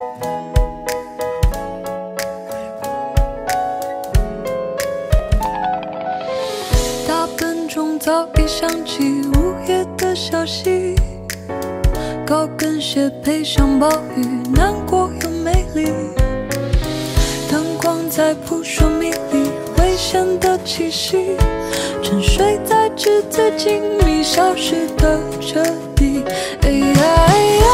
大笨钟早已响起午夜的消息，高跟鞋配上暴雨，难过又美丽。灯光在扑朔迷离，危险的气息，沉睡在纸醉金迷消失的彻底。哎呀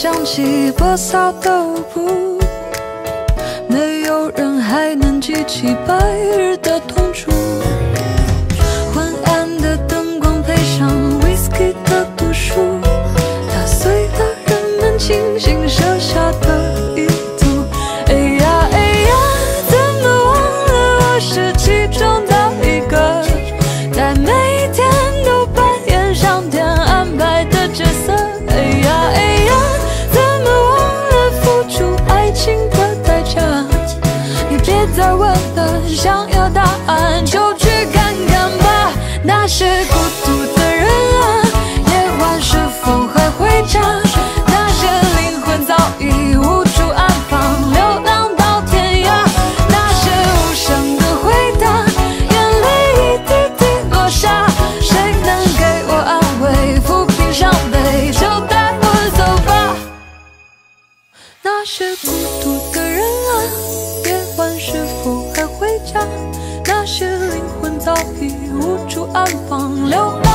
响起波萨的舞步，没有人还能记起白日的痛楚。昏暗的灯光配上 whiskey 的读书，打碎了人们清醒。问了，想要答案就去看看吧，那些。早已无处安放流